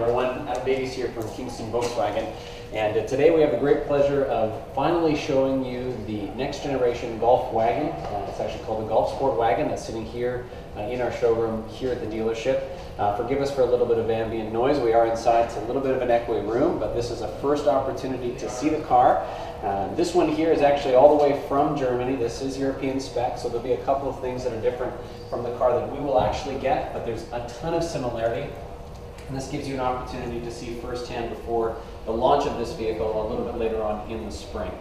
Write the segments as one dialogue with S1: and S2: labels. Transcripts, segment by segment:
S1: everyone. Adam Davies here from Kingston Volkswagen. And uh, today we have the great pleasure of finally showing you the next generation Golf wagon. Uh, it's actually called the Golf Sport Wagon that's sitting here uh, in our showroom here at the dealership. Uh, forgive us for a little bit of ambient noise. We are inside. It's a little bit of an echoey room, but this is a first opportunity to see the car. Uh, this one here is actually all the way from Germany. This is European spec, so there'll be a couple of things that are different from the car that we will actually get, but there's a ton of similarity. And this gives you an opportunity to see firsthand before the launch of this vehicle a little bit later on in the spring.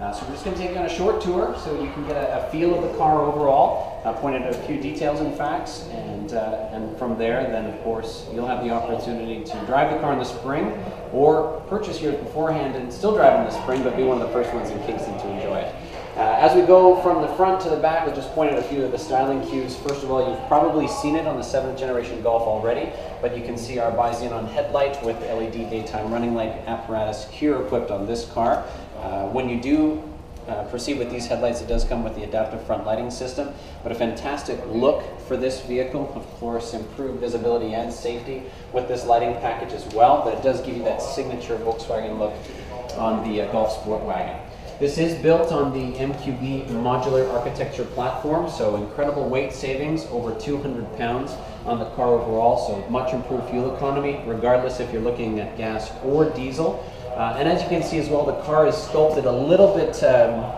S1: Uh, so we're just going to take you on a short tour so you can get a, a feel of the car overall, uh, point out a few details and facts, and, uh, and from there, then of course, you'll have the opportunity to drive the car in the spring or purchase yours beforehand and still drive in the spring, but be one of the first ones in Kingston to enjoy it. Uh, as we go from the front to the back, we'll just point out a few of the styling cues. First of all, you've probably seen it on the 7th generation Golf already, but you can see our bi-xenon headlight with LED daytime running light apparatus here equipped on this car. Uh, when you do uh, proceed with these headlights, it does come with the adaptive front lighting system, but a fantastic look for this vehicle. Of course, improved visibility and safety with this lighting package as well, but it does give you that signature Volkswagen look on the uh, Golf Sport Wagon. This is built on the MQB modular architecture platform, so incredible weight savings, over 200 pounds on the car overall, so much improved fuel economy, regardless if you're looking at gas or diesel. Uh, and as you can see as well, the car is sculpted a little bit um,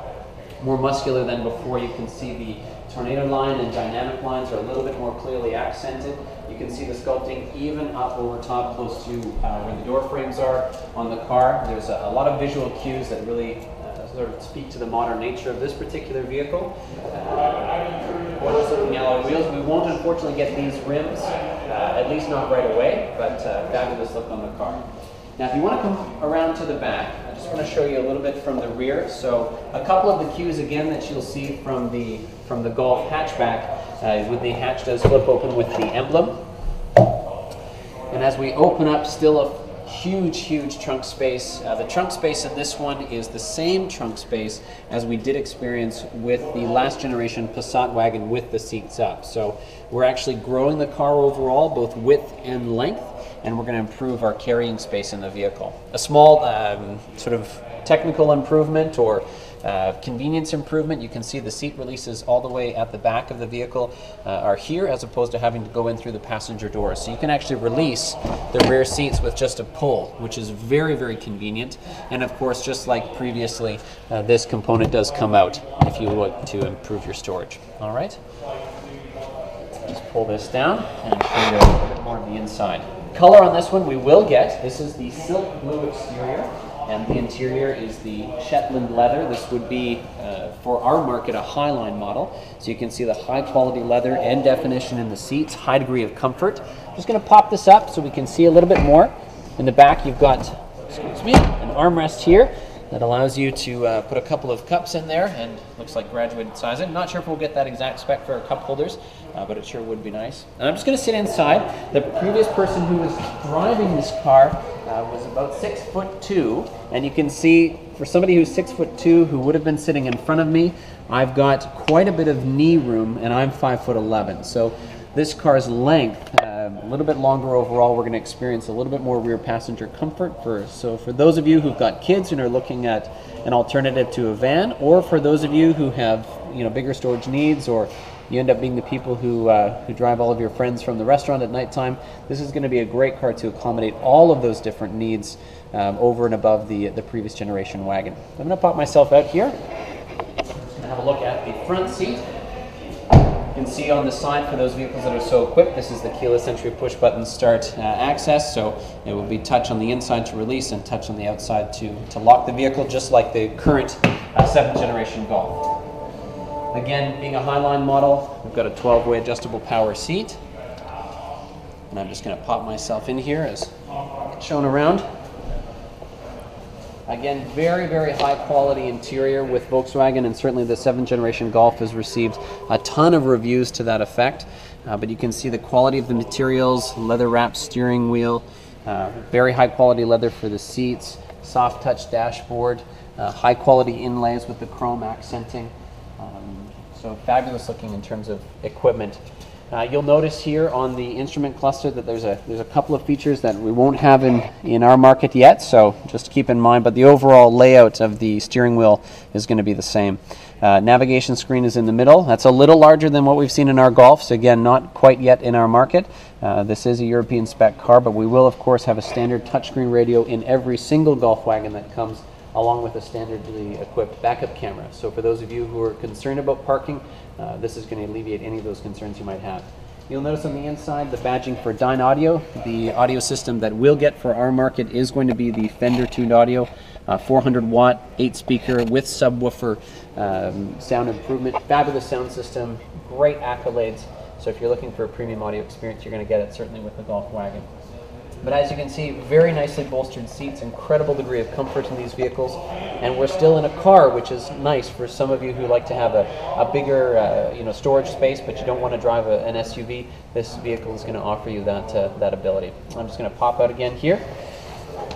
S1: more muscular than before. You can see the tornado line and dynamic lines are a little bit more clearly accented. You can see the sculpting even up over top close to uh, where the door frames are on the car. There's a, a lot of visual cues that really sort of speak to the modern nature of this particular vehicle. Uh, gorgeous looking alloy wheels. We won't unfortunately get these rims, uh, at least not right away, but uh, fabulous look on the car. Now if you want to come around to the back, I just want to show you a little bit from the rear. So a couple of the cues again that you'll see from the, from the Golf hatchback, uh, when the hatch does flip open with the emblem. And as we open up, still a huge, huge trunk space. Uh, the trunk space in this one is the same trunk space as we did experience with the last generation Passat wagon with the seats up. So we're actually growing the car overall, both width and length, and we're going to improve our carrying space in the vehicle. A small um, sort of technical improvement or uh, convenience improvement, you can see the seat releases all the way at the back of the vehicle uh, are here as opposed to having to go in through the passenger doors. So you can actually release the rear seats with just a pull, which is very, very convenient. And of course, just like previously, uh, this component does come out if you want to improve your storage. All right? Just pull this down and show you a little bit more of the inside. Color on this one we will get. This is the silk blue exterior and the interior is the Shetland leather. This would be, uh, for our market, a Highline model. So you can see the high quality leather and definition in the seats, high degree of comfort. I'm just going to pop this up so we can see a little bit more. In the back, you've got, excuse me, an armrest here that allows you to uh, put a couple of cups in there and looks like graduated sizing. Not sure if we'll get that exact spec for our cup holders, uh, but it sure would be nice. And I'm just going to sit inside. The previous person who was driving this car uh, was about six foot two, and you can see for somebody who's six foot two who would have been sitting in front of me, I've got quite a bit of knee room, and I'm five foot eleven. So this car's length, uh, a little bit longer overall, we're going to experience a little bit more rear passenger comfort. For so for those of you who've got kids and are looking at an alternative to a van, or for those of you who have you know bigger storage needs or you end up being the people who, uh, who drive all of your friends from the restaurant at nighttime. This is going to be a great car to accommodate all of those different needs um, over and above the, the previous generation wagon. I'm going to pop myself out here. To have a look at the front seat. You can see on the side for those vehicles that are so equipped, this is the keyless entry push button start uh, access. So it will be touch on the inside to release and touch on the outside to, to lock the vehicle, just like the current uh, seventh generation Golf. Again, being a Highline model, we've got a 12-way adjustable power seat. And I'm just going to pop myself in here as shown around. Again, very, very high quality interior with Volkswagen, and certainly the 7th generation Golf has received a ton of reviews to that effect. Uh, but you can see the quality of the materials, leather wrapped steering wheel, uh, very high quality leather for the seats, soft touch dashboard, uh, high quality inlays with the chrome accenting. So fabulous looking in terms of equipment. Uh, you'll notice here on the instrument cluster that there's a there's a couple of features that we won't have in in our market yet. So just keep in mind. But the overall layout of the steering wheel is going to be the same. Uh, navigation screen is in the middle. That's a little larger than what we've seen in our Golfs. Again, not quite yet in our market. Uh, this is a European spec car, but we will of course have a standard touchscreen radio in every single Golf wagon that comes along with a standardly equipped backup camera. So for those of you who are concerned about parking, uh, this is going to alleviate any of those concerns you might have. You'll notice on the inside the badging for Dynaudio. The audio system that we'll get for our market is going to be the Fender tuned audio, uh, 400 watt, 8 speaker with subwoofer um, sound improvement, fabulous sound system, great accolades. So if you're looking for a premium audio experience, you're going to get it certainly with the Golf Wagon. But as you can see, very nicely bolstered seats, incredible degree of comfort in these vehicles, and we're still in a car, which is nice for some of you who like to have a, a bigger, uh, you know, storage space, but you don't want to drive a, an SUV. This vehicle is going to offer you that uh, that ability. I'm just going to pop out again here.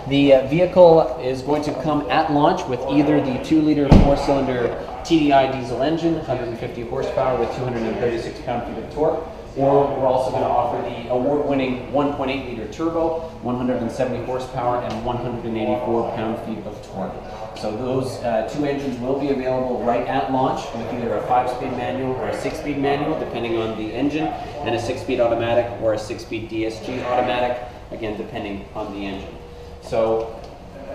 S1: The uh, vehicle is going to come at launch with either the 2-liter four-cylinder TDI diesel engine, 150 horsepower with 236 pound-feet of torque, or we're also going to offer the award-winning 1.8 liter turbo, 170 horsepower and 184 pound-feet of torque. So those uh, two engines will be available right at launch with either a five-speed manual or a six-speed manual, depending on the engine, and a six-speed automatic or a six-speed DSG automatic, again, depending on the engine. So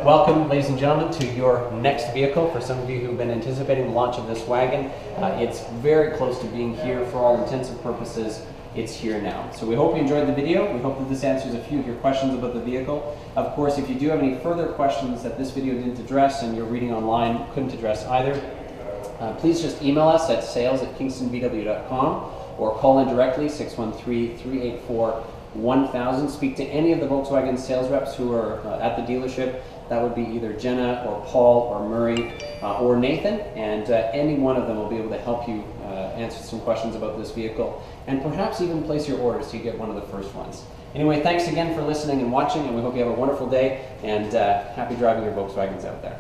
S1: Welcome, ladies and gentlemen, to your next vehicle. For some of you who've been anticipating the launch of this wagon, uh, it's very close to being here for all intents and purposes. It's here now. So we hope you enjoyed the video. We hope that this answers a few of your questions about the vehicle. Of course, if you do have any further questions that this video didn't address and you're reading online couldn't address either, uh, please just email us at sales at kingstonvw.com or call in directly 613 384 1000. Speak to any of the Volkswagen sales reps who are uh, at the dealership. That would be either Jenna or Paul or Murray uh, or Nathan, and uh, any one of them will be able to help you uh, answer some questions about this vehicle and perhaps even place your order so you get one of the first ones. Anyway, thanks again for listening and watching, and we hope you have a wonderful day and uh, happy driving your Volkswagens out there.